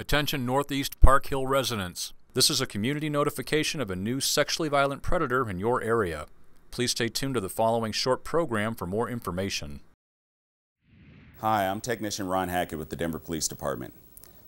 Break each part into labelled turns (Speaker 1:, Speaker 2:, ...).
Speaker 1: Attention Northeast Park Hill residents. This is a community notification of a new sexually violent predator in your area. Please stay tuned to the following short program for more information.
Speaker 2: Hi, I'm Technician Ron Hackett with the Denver Police Department.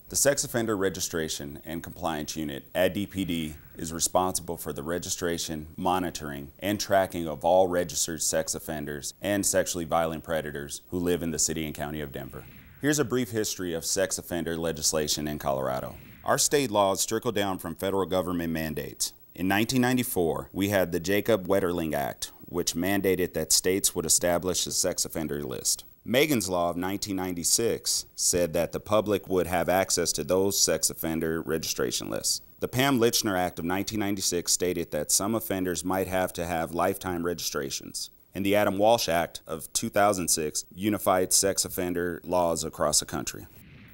Speaker 2: The Sex Offender Registration and Compliance Unit at DPD is responsible for the registration, monitoring, and tracking of all registered sex offenders and sexually violent predators who live in the city and county of Denver. Here's a brief history of sex offender legislation in Colorado. Our state laws trickle down from federal government mandates. In 1994, we had the Jacob Wetterling Act, which mandated that states would establish a sex offender list. Megan's Law of 1996 said that the public would have access to those sex offender registration lists. The Pam Lychner Act of 1996 stated that some offenders might have to have lifetime registrations and the Adam Walsh Act of 2006 unified sex offender laws across the country.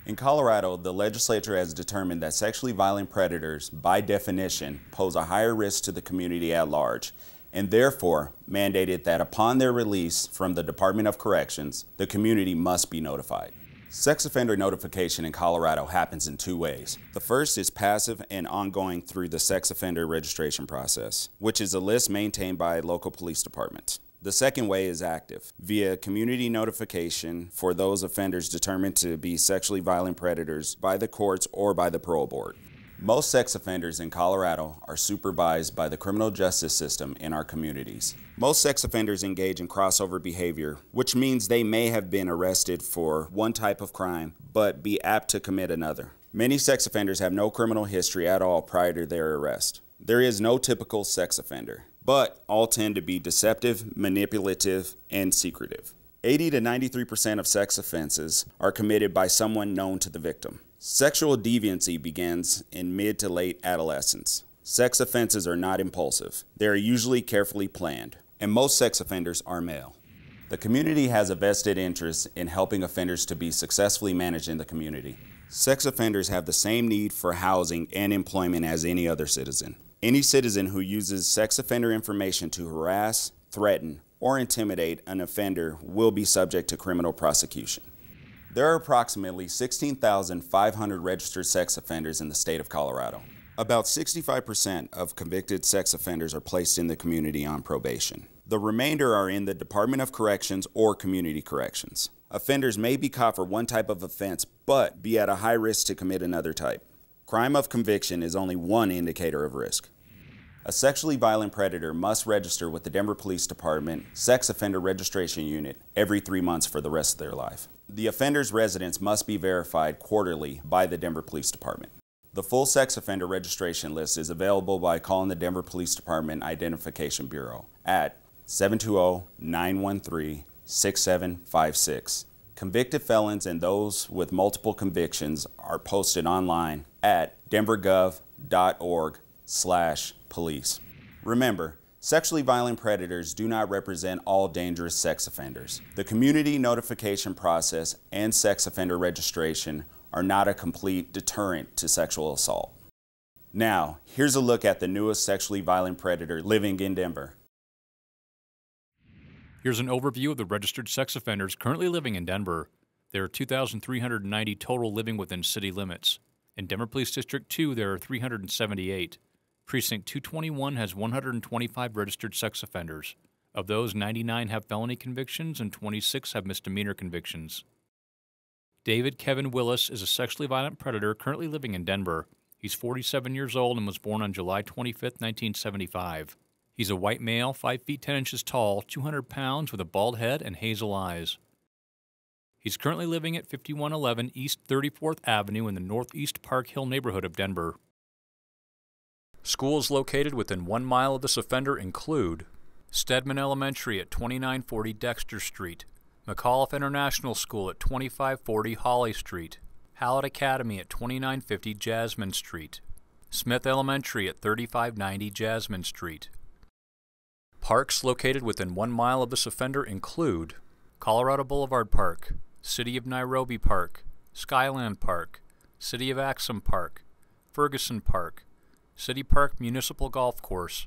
Speaker 2: In Colorado, the legislature has determined that sexually violent predators, by definition, pose a higher risk to the community at large, and therefore mandated that upon their release from the Department of Corrections, the community must be notified. Sex offender notification in Colorado happens in two ways. The first is passive and ongoing through the sex offender registration process, which is a list maintained by local police departments. The second way is active, via community notification for those offenders determined to be sexually violent predators by the courts or by the parole board. Most sex offenders in Colorado are supervised by the criminal justice system in our communities. Most sex offenders engage in crossover behavior, which means they may have been arrested for one type of crime but be apt to commit another. Many sex offenders have no criminal history at all prior to their arrest. There is no typical sex offender but all tend to be deceptive, manipulative, and secretive. 80 to 93% of sex offenses are committed by someone known to the victim. Sexual deviancy begins in mid to late adolescence. Sex offenses are not impulsive, they are usually carefully planned, and most sex offenders are male. The community has a vested interest in helping offenders to be successfully managed in the community. Sex offenders have the same need for housing and employment as any other citizen. Any citizen who uses sex offender information to harass, threaten, or intimidate an offender will be subject to criminal prosecution. There are approximately 16,500 registered sex offenders in the state of Colorado. About 65% of convicted sex offenders are placed in the community on probation. The remainder are in the Department of Corrections or Community Corrections. Offenders may be caught for one type of offense, but be at a high risk to commit another type. Crime of conviction is only one indicator of risk. A sexually violent predator must register with the Denver Police Department Sex Offender Registration Unit every three months for the rest of their life. The offender's residence must be verified quarterly by the Denver Police Department. The full sex offender registration list is available by calling the Denver Police Department Identification Bureau at 720 913 6756. Convicted felons and those with multiple convictions are posted online at denvergov.org slash police. Remember, sexually violent predators do not represent all dangerous sex offenders. The community notification process and sex offender registration are not a complete deterrent to sexual assault. Now, here's a look at the newest sexually violent predator living in Denver.
Speaker 1: Here's an overview of the registered sex offenders currently living in Denver. There are 2,390 total living within city limits. In Denver Police District 2, there are 378. Precinct 221 has 125 registered sex offenders. Of those, 99 have felony convictions and 26 have misdemeanor convictions. David Kevin Willis is a sexually violent predator currently living in Denver. He's 47 years old and was born on July 25, 1975. He's a white male, 5 feet 10 inches tall, 200 pounds, with a bald head and hazel eyes. He's currently living at 5111 East 34th Avenue in the Northeast Park Hill neighborhood of Denver. Schools located within one mile of this offender include Stedman Elementary at 2940 Dexter Street, McAuliffe International School at 2540 Holly Street, Hallett Academy at 2950 Jasmine Street, Smith Elementary at 3590 Jasmine Street, Parks located within one mile of this offender include Colorado Boulevard Park, City of Nairobi Park, Skyland Park, City of Axum Park, Ferguson Park, City Park Municipal Golf Course,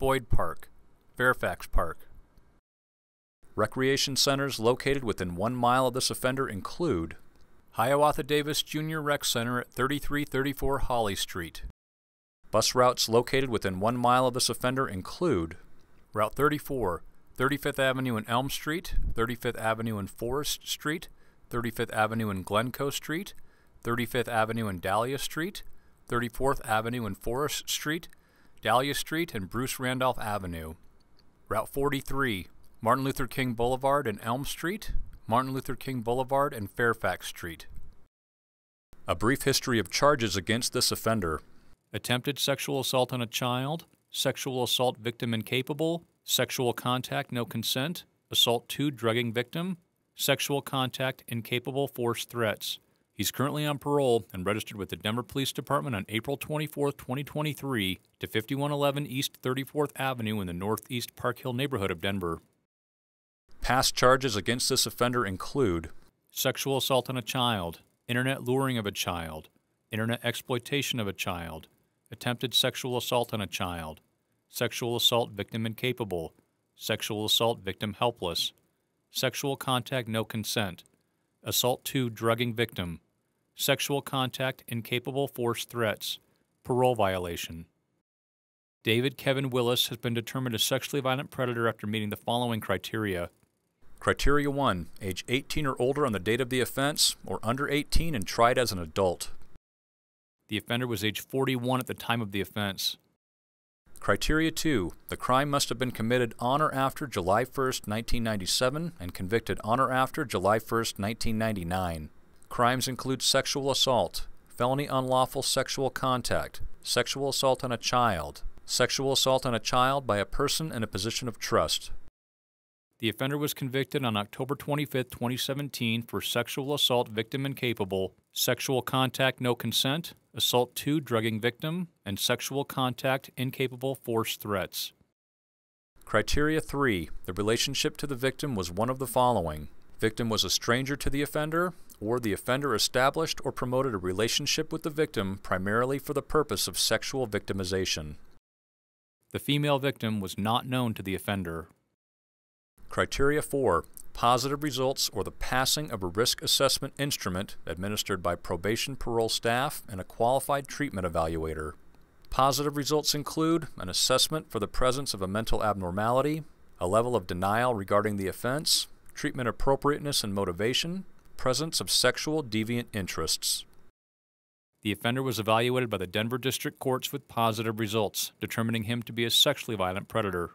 Speaker 1: Boyd Park, Fairfax Park. Recreation centers located within one mile of this offender include Hiawatha Davis Jr. Rec Center at 3334 Holly Street. Bus routes located within one mile of this offender include Route 34, 35th Avenue and Elm Street, 35th Avenue and Forest Street, 35th Avenue and Glencoe Street, 35th Avenue and Dahlia Street, 34th Avenue and Forest Street, Dahlia Street and Bruce Randolph Avenue. Route 43, Martin Luther King Boulevard and Elm Street, Martin Luther King Boulevard and Fairfax Street. A brief history of charges against this offender attempted sexual assault on a child, sexual assault victim incapable, sexual contact no consent, assault 2 drugging victim, sexual contact incapable force threats. He's currently on parole and registered with the Denver Police Department on April 24, 2023, to 5111 East 34th Avenue in the Northeast Park Hill neighborhood of Denver. Past charges against this offender include sexual assault on a child, internet luring of a child, internet exploitation of a child, attempted sexual assault on a child, sexual assault victim incapable, sexual assault victim helpless, sexual contact no consent, assault 2 drugging victim, sexual contact incapable force threats, parole violation. David Kevin Willis has been determined a sexually violent predator after meeting the following criteria. Criteria 1 Age 18 or older on the date of the offense, or under 18 and tried as an adult. The offender was age 41 at the time of the offense. Criteria 2. The crime must have been committed on or after July 1, 1997 and convicted on or after July 1, 1999. Crimes include sexual assault, felony unlawful sexual contact, sexual assault on a child, sexual assault on a child by a person in a position of trust. The offender was convicted on October 25, 2017 for sexual assault victim incapable, sexual contact no consent, assault 2 drugging victim, and sexual contact incapable force threats. Criteria 3. The relationship to the victim was one of the following. Victim was a stranger to the offender, or the offender established or promoted a relationship with the victim primarily for the purpose of sexual victimization. The female victim was not known to the offender. Criteria 4 Positive results or the passing of a risk assessment instrument administered by probation parole staff and a qualified treatment evaluator. Positive results include an assessment for the presence of a mental abnormality, a level of denial regarding the offense, treatment appropriateness and motivation, presence of sexual deviant interests. The offender was evaluated by the Denver District Courts with positive results, determining him to be a sexually violent predator.